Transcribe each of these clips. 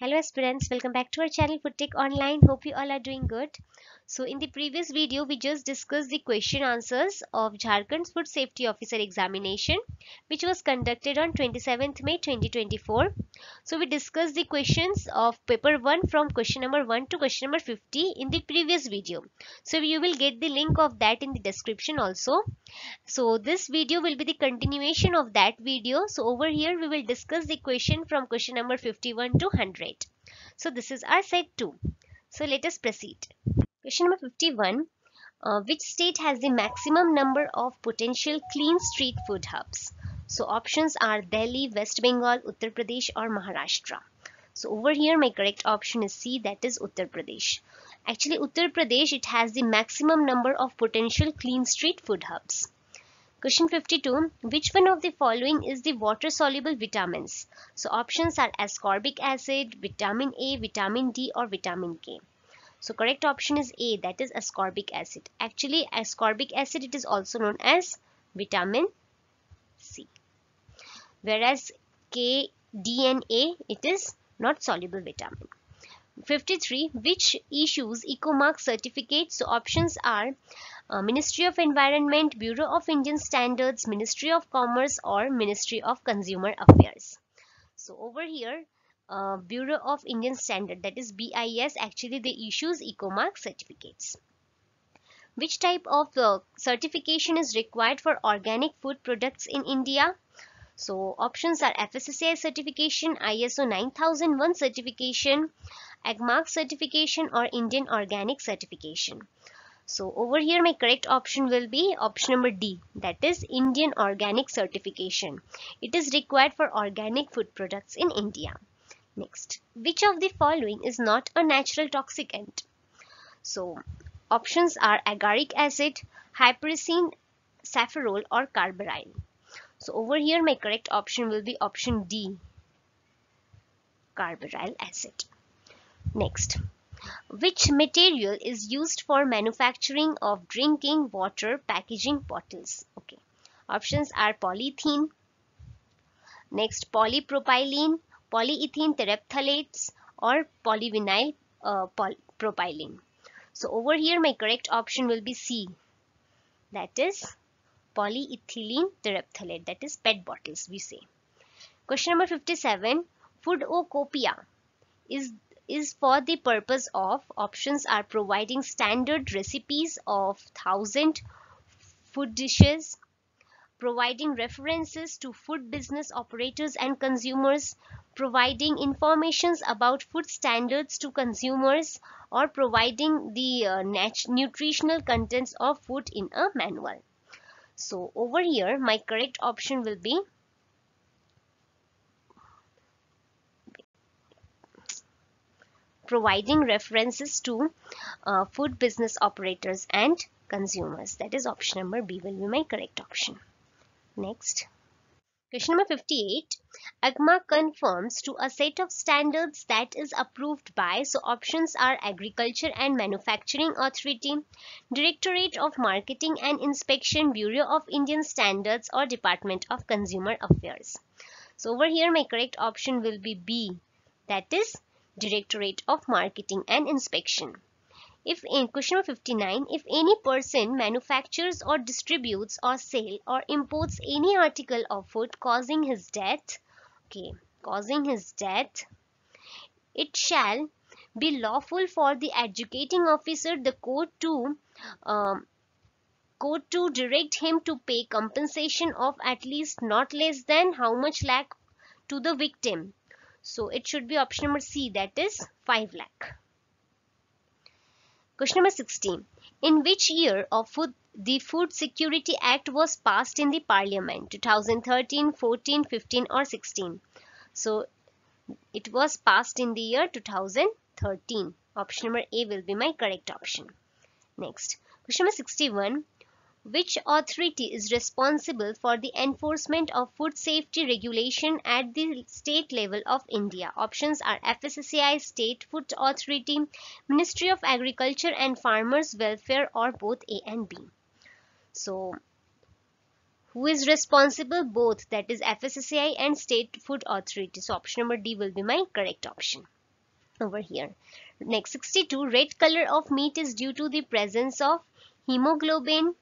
Hello aspirants, welcome back to our channel Food Tech Online. Hope you all are doing good. So in the previous video, we just discussed the question answers of Jharkhand Food Safety Officer examination, which was conducted on 27th May 2024. So we discussed the questions of paper 1 from question number 1 to question number 50 in the previous video. So you will get the link of that in the description also. So this video will be the continuation of that video. So over here, we will discuss the question from question number 51 to 100. So this is our set 2. So let us proceed. Question number 51. Uh, which state has the maximum number of potential clean street food hubs? So options are Delhi, West Bengal, Uttar Pradesh or Maharashtra. So over here my correct option is C that is Uttar Pradesh. Actually Uttar Pradesh it has the maximum number of potential clean street food hubs. Question 52. Which one of the following is the water soluble vitamins? So options are ascorbic acid, vitamin A, vitamin D or vitamin K. So correct option is A that is ascorbic acid. Actually ascorbic acid it is also known as vitamin C. Whereas K, D and A it is not soluble vitamin. 53. Which issues Ecomark certificate? So options are uh, Ministry of Environment, Bureau of Indian Standards, Ministry of Commerce or Ministry of Consumer Affairs. So over here uh, Bureau of Indian Standard that is BIS actually they issues Ecomark certificates. Which type of uh, certification is required for organic food products in India? So options are FSSAI certification, ISO 9001 certification, AgMark certification or Indian organic certification. So over here my correct option will be option number D that is Indian organic certification. It is required for organic food products in India. Next, which of the following is not a natural toxicant? So, options are agaric acid, hypericin, safrole or carbaryl. So, over here my correct option will be option D, carbaryl acid. Next, which material is used for manufacturing of drinking water packaging bottles? Okay, options are polythene, next polypropylene, polyethylene terephthalates or polyvinyl uh, poly propylene. So over here my correct option will be C. That is polyethylene terephthalate that is PET bottles we say. Question number 57. Foodocopia is is for the purpose of options are providing standard recipes of thousand food dishes providing references to food business operators and consumers providing informations about food standards to consumers or providing the uh, nutritional contents of food in a manual. So over here my correct option will be providing references to uh, food business operators and consumers. That is option number B will be my correct option. Next. Question number 58. AgMark confirms to a set of standards that is approved by, so options are Agriculture and Manufacturing Authority, Directorate of Marketing and Inspection, Bureau of Indian Standards or Department of Consumer Affairs. So over here my correct option will be B, that is Directorate of Marketing and Inspection. If in question number 59, if any person manufactures or distributes or sell or imports any article of food causing his death, okay, causing his death, it shall be lawful for the adjudicating officer the court to um, court to direct him to pay compensation of at least not less than how much lakh to the victim. So it should be option number C that is 5 lakh. Question number 16. In which year of food, the Food Security Act was passed in the Parliament? 2013, 14, 15 or 16? So it was passed in the year 2013. Option number A will be my correct option. Next. Question number 61. Which authority is responsible for the enforcement of food safety regulation at the state level of India? Options are FSSAI, State Food Authority, Ministry of Agriculture and Farmers Welfare or both A and B. So, who is responsible? Both that is FSSAI and State Food Authority. So, option number D will be my correct option. over here. Next 62 red color of meat is due to the presence of hemoglobin,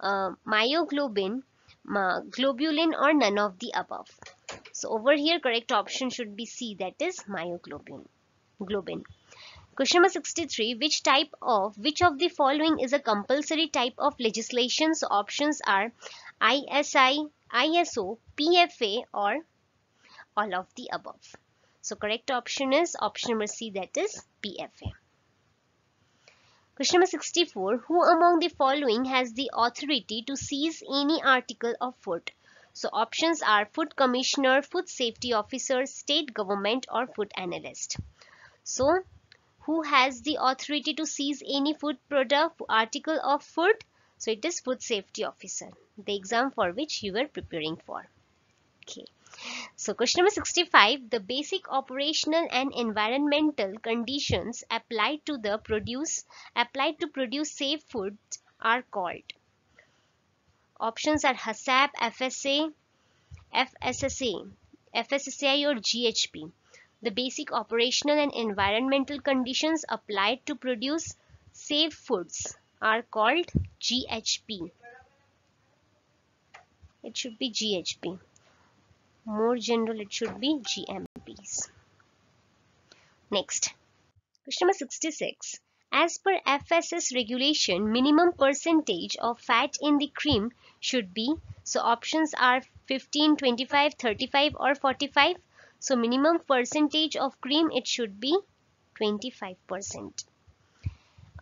uh, myoglobin, globulin or none of the above. So over here correct option should be C that is myoglobin. Globin. Question number 63 which type of which of the following is a compulsory type of legislation? So options are ISI, ISO, PFA or all of the above. So correct option is option number C that is PFA. Question number 64. Who among the following has the authority to seize any article of food? So options are food commissioner, food safety officer, state government or food analyst. So who has the authority to seize any food product, article of food? So it is food safety officer, the exam for which you were preparing for. Okay. So question number 65, the basic operational and environmental conditions applied to the produce applied to produce safe food are called. Options are HACCP, FSA, FSSA, FSSAI or GHP. The basic operational and environmental conditions applied to produce safe foods are called GHP. It should be GHP more general it should be GMPs. Next, question number 66. As per FSS regulation, minimum percentage of fat in the cream should be, so options are 15, 25, 35 or 45. So minimum percentage of cream it should be 25%.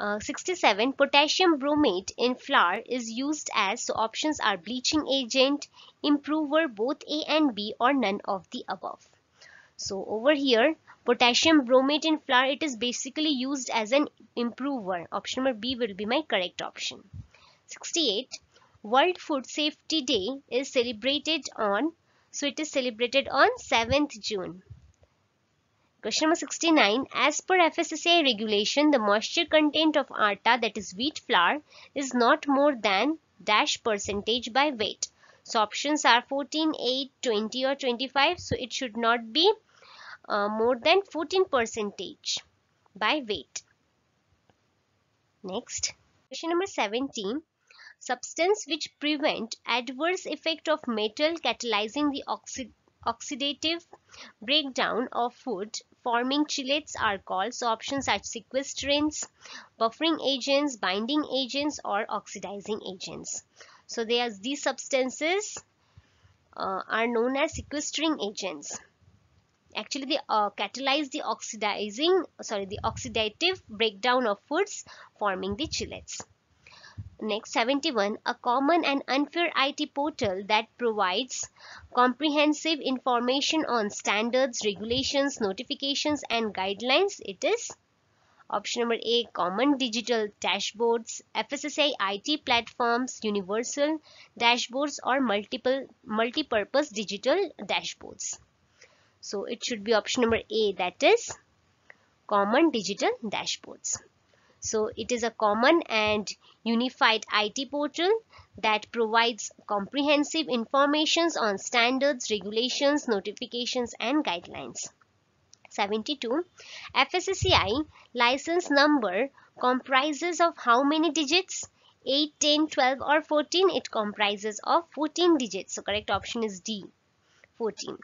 Uh, 67 potassium bromate in flour is used as so options are bleaching agent improver both a and b or none of the above. So over here potassium bromate in flour it is basically used as an improver. Option number b will be my correct option. 68 world food safety day is celebrated on so it is celebrated on 7th june Question number 69. As per FSSAI regulation, the moisture content of atta that is wheat flour is not more than dash percentage by weight. So options are 14, 8, 20 or 25. So it should not be uh, more than 14 percentage by weight. Next. Question number 17. Substance which prevent adverse effect of metal catalyzing the oxid oxidative breakdown of food forming chelates are called. So options are sequestrants, buffering agents, binding agents or oxidizing agents. So they are, these substances uh, are known as sequestering agents. Actually they uh, catalyze the oxidizing, sorry, the oxidative breakdown of foods forming the chelates. Next 71 a common and unfair IT portal that provides comprehensive information on standards, regulations, notifications and guidelines it is option number A common digital dashboards, FSSAI IT platforms, universal dashboards or multiple multi-purpose digital dashboards. So it should be option number A that is common digital dashboards. So it is a common and unified IT portal that provides comprehensive information on standards, regulations, notifications and guidelines. 72. FSSAI license number comprises of how many digits? 8, 10, 12 or 14? It comprises of 14 digits. So correct option is D. 14.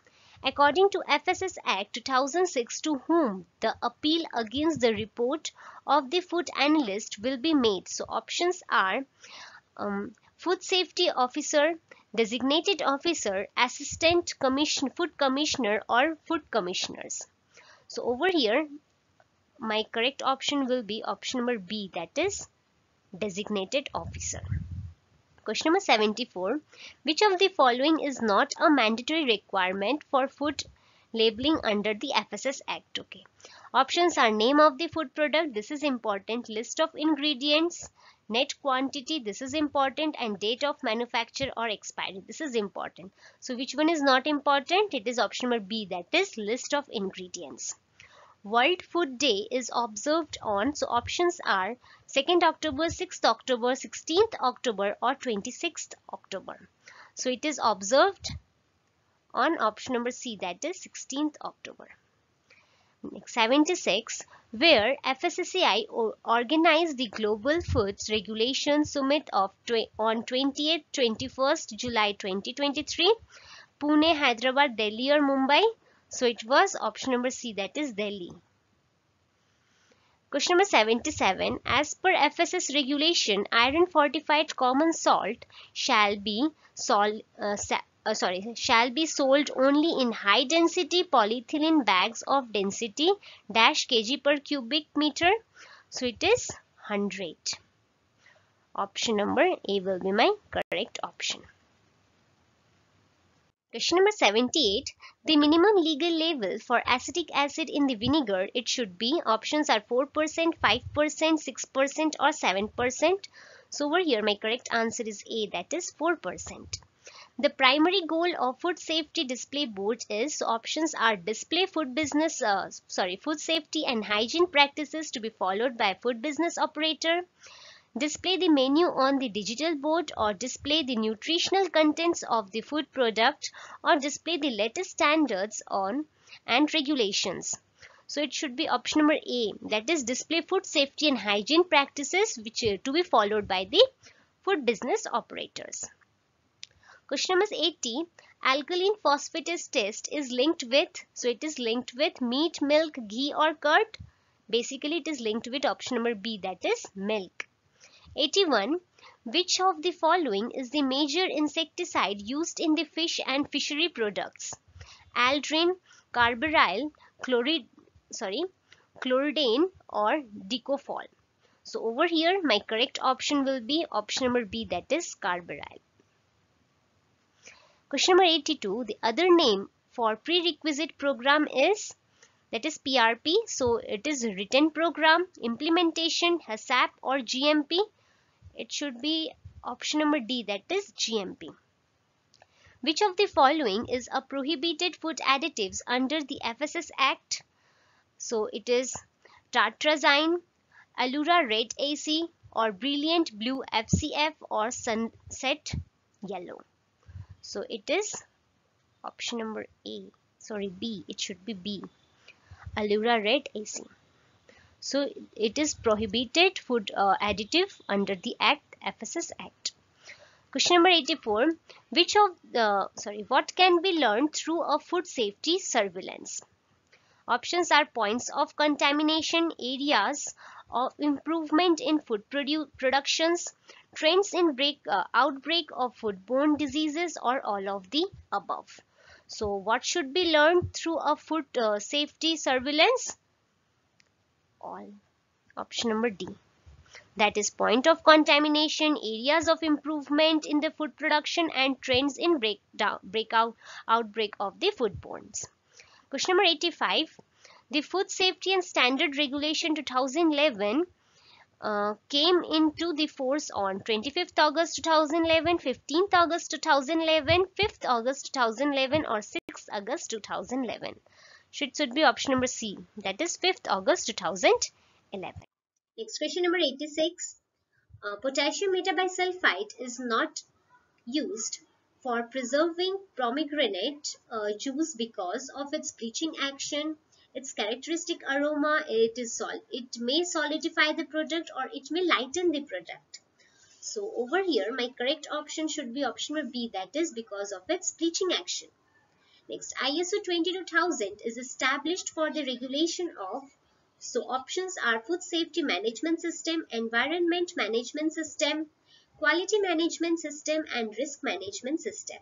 According to FSS Act 2006 to whom the appeal against the report of the food analyst will be made. So options are um, food safety officer, designated officer, assistant commission, food commissioner or food commissioners. So over here my correct option will be option number B that is designated officer. Question number 74. Which of the following is not a mandatory requirement for food labeling under the FSS Act? Okay. Options are name of the food product. This is important. List of ingredients. Net quantity. This is important. And date of manufacture or expiry. This is important. So which one is not important? It is option number B. That is list of ingredients. World Food Day is observed on, so options are 2nd October, 6th October, 16th October or 26th October. So it is observed on option number C that is 16th October. 76 where FSSAI organized the Global Foods Regulation Summit of on 28th 21st July 2023 Pune Hyderabad Delhi or Mumbai so it was option number C that is Delhi. Question number 77 as per FSS regulation iron fortified common salt shall be uh, uh, sorry shall be sold only in high density polyethylene bags of density dash kg per cubic meter. So it is 100 option number a will be my correct option Question number 78. The minimum legal level for acetic acid in the vinegar, it should be options are 4%, 5%, 6% or 7%. So over here my correct answer is A that is 4%. The primary goal of food safety display boards is so options are display food business uh, sorry food safety and hygiene practices to be followed by food business operator display the menu on the digital board or display the nutritional contents of the food product or display the latest standards on and regulations so it should be option number A that is display food safety and hygiene practices which are to be followed by the food business operators Question number 80. Alkaline phosphatase test is linked with, so it is linked with meat, milk, ghee or curd. Basically, it is linked with option number B that is milk. 81. Which of the following is the major insecticide used in the fish and fishery products? Aldrin, carbaryl, chlorid, sorry, chlordane or dicofol. So over here my correct option will be option number B that is carbaryl. Question number 82. The other name for prerequisite program is that is PRP. So it is written program, implementation, HACCP or GMP. It should be option number D that is GMP. Which of the following is a prohibited food additives under the FSS Act? So it is tartrazine, Allura Red AC or Brilliant Blue FCF or Sunset Yellow. So it is option number A. Sorry, B. It should be B. Allura Red AC. So it is prohibited food uh, additive under the Act, FSS Act. Question number 84. Which of the, sorry, what can be learned through a food safety surveillance? Options are points of contamination, areas of improvement in food produ productions, trends in break, uh, outbreak of foodborne diseases or all of the above. So what should be learned through a food uh, safety surveillance? All. Option number D. That is point of contamination, areas of improvement in the food production and trends in breakdown, breakout, outbreak of the foodbornes. Question number 85. The Food Safety and Standard Regulation 2011 uh, came into the force on 25th August 2011, 15th August 2011, 5th August 2011 or 6th August 2011. Should, should be option number C that is 5th August 2011. Next question number 86. Uh, potassium metabisulfite is not used for preserving pomegranate uh, juice because of its bleaching action, its characteristic aroma it is sol it may solidify the product or it may lighten the product so over here my correct option should be option number b that is because of its bleaching action next iso 22000 is established for the regulation of so options are food safety management system environment management system quality management system and risk management system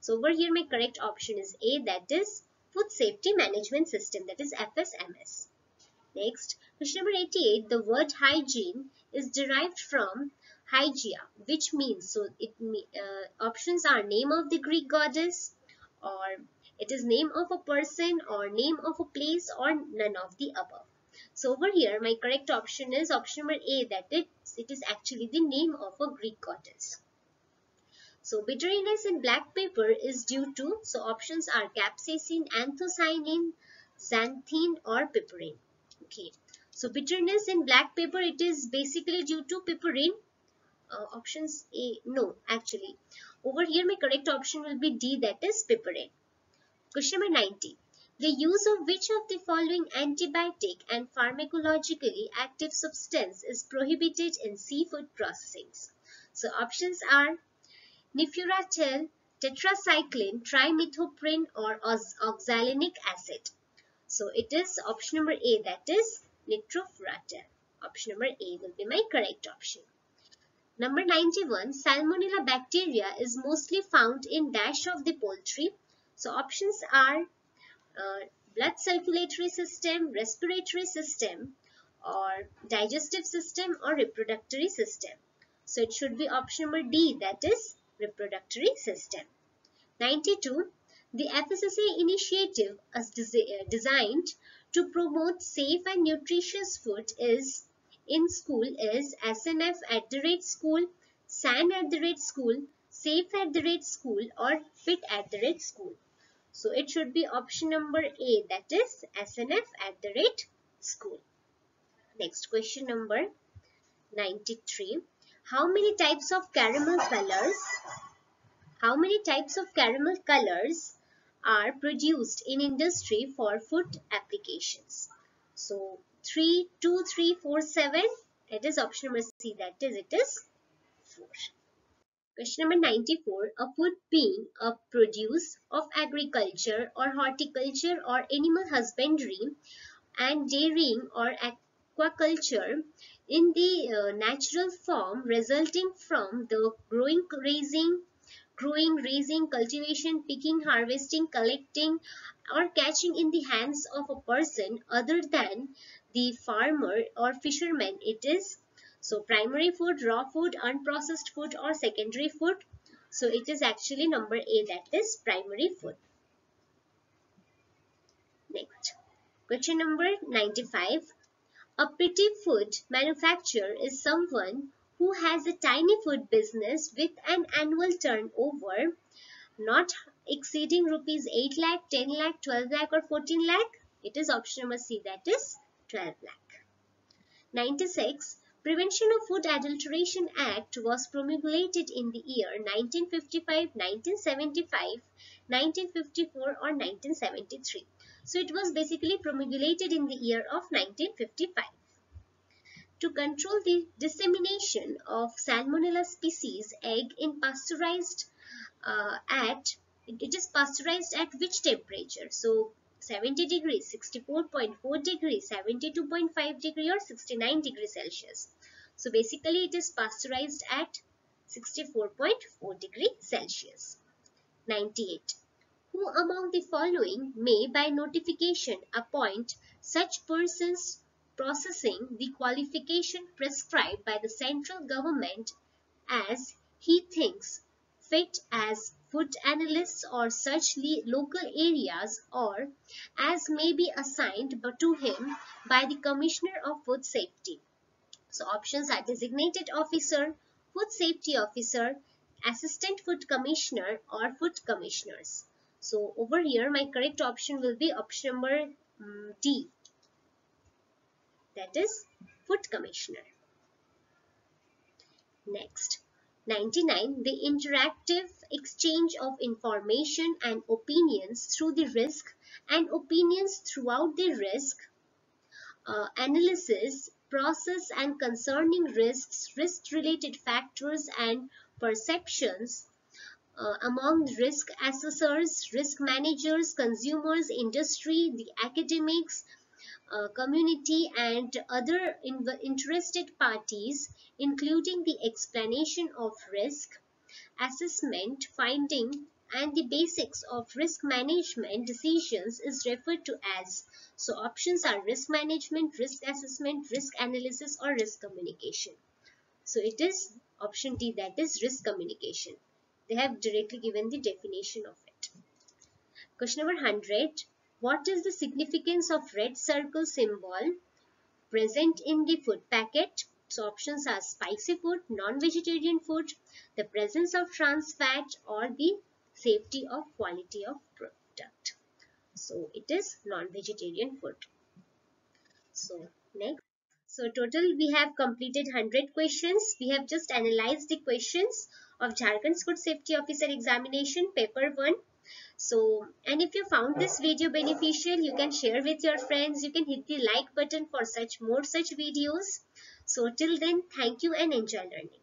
so over here my correct option is a that is Food Safety Management System that is FSMS. Next, question number 88, the word hygiene is derived from Hygieia which means, so it uh, options are name of the Greek goddess or it is name of a person or name of a place or none of the above. So over here, my correct option is option number A that it, it is actually the name of a Greek goddess. So bitteriness in black pepper is due to, so options are capsaicin, anthocyanin, xanthine or piperine. Okay. So bitterness in black pepper, it is basically due to piperine. Uh, options A, no, actually. Over here, my correct option will be D, that is piperine. Question number 90. The use of which of the following antibiotic and pharmacologically active substance is prohibited in seafood processings? So options are nifuratil, tetracycline, trimethoprim or oxalic acid. So it is option number A that is nitrofurantoin. Option number A will be my correct option. Number 91, Salmonella bacteria is mostly found in dash of the poultry. So options are uh, blood circulatory system, respiratory system or digestive system or reproductory system. So it should be option number D that is reproductory system. 92. The FSSA initiative is uh, designed to promote safe and nutritious food is in school is SNF at the rate school, SAN at the rate school, safe at the rate school or fit at the rate school. So it should be option number A that is SNF at the rate school. Next question number 93. How many types of caramel colors how many types of caramel colors are produced in industry for food applications? So 3, 2, 3, 4, 7. It is option number C. That is, it is 4. Question number 94. A food being a produce of agriculture or horticulture or animal husbandry and dairying or aquaculture in the uh, natural form resulting from the growing, raising, growing, raising, cultivation, picking, harvesting, collecting or catching in the hands of a person other than the farmer or fisherman it is. So primary food, raw food, unprocessed food or secondary food. So it is actually number A that is primary food. Next. Question number 95. A petty food manufacturer is someone who has a tiny food business with an annual turnover not exceeding rupees 8 lakh, 10 lakh, 12 lakh or 14 lakh. It is option number C that is 12 lakh. 96. Prevention of Food Adulteration Act was promulgated in the year 1955, 1975, 1954 or 1973. So it was basically promulgated in the year of 1955 to control the dissemination of Salmonella species egg in pasteurized uh, at it is pasteurized at which temperature so 70 degrees 64.4 degrees 72.5 degree or 69 degrees celsius. So basically it is pasteurized at 64.4 degree celsius. 98 who among the following may by notification appoint such persons processing the qualification prescribed by the central government as he thinks fit as food analysts or such local areas or as may be assigned to him by the Commissioner of Food Safety. So options are designated officer, food safety officer, assistant food commissioner or food commissioners. So over here my correct option will be option number um, D that is food commissioner. Next, 99. The interactive exchange of information and opinions through the risk and opinions throughout the risk uh, analysis process and concerning risks, risk-related factors and perceptions uh, among risk assessors, risk managers, consumers, industry, the academics, uh, community and other in interested parties including the explanation of risk, assessment, finding and the basics of risk management decisions is referred to as. So options are risk management, risk assessment, risk analysis or risk communication. So it is option D that is risk communication. They have directly given the definition of it. Question number 100. What is the significance of red circle symbol present in the food packet? So options are spicy food, non-vegetarian food, the presence of trans fat or the safety of quality of product. So it is non-vegetarian food. So next. So total we have completed 100 questions. We have just analyzed the questions of Jharkhand's Food Safety Officer examination paper 1 So, and if you found this uh. video beneficial, you can share with your friends. You can hit the like button for such more such videos. So till then, thank you and enjoy learning.